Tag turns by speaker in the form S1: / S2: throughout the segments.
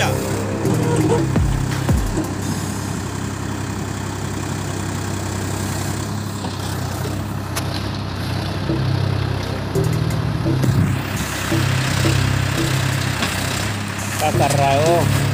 S1: Fight ठोका ही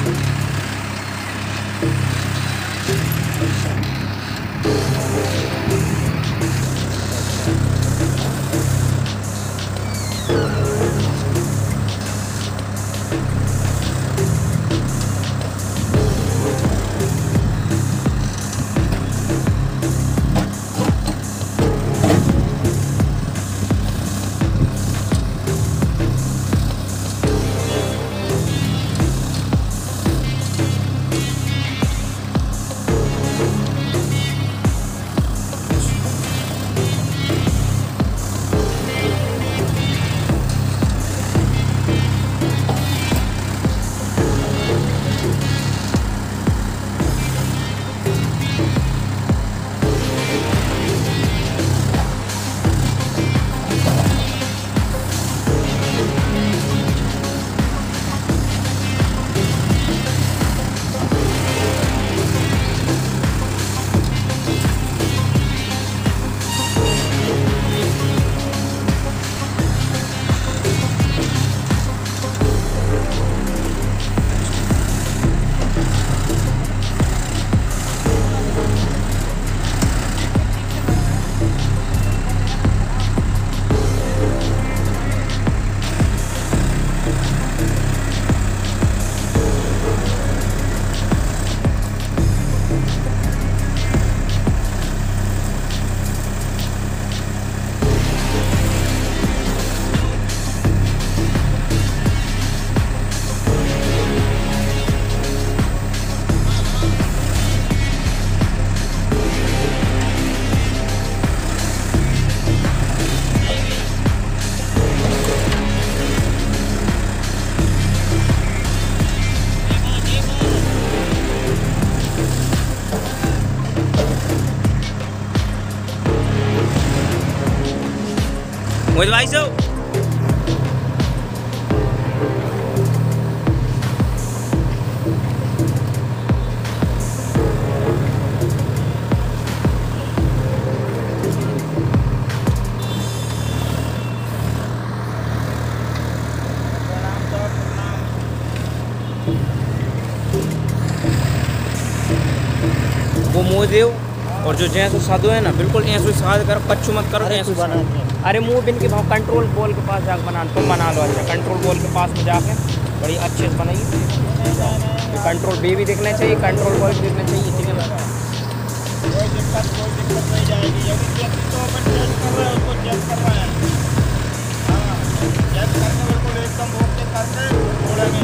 S2: मोहित भाई साहब वो मोहदेव और जो जैसो साधु है ना बिल्कुल ऐसो साध करो कच्चू मत करो ऐसो
S3: बना।
S2: अरे मुँह बिन के भाव कंट्रोल बॉल के पास जाकर बना, तुम बना लो अच्छा। कंट्रोल बॉल के पास में जाके बड़ी अच्छे से बनाइए। कंट्रोल बी भी देखना चाहिए कंट्रोल बॉल भी देखना चाहिए, ठीक है
S1: तो एकदम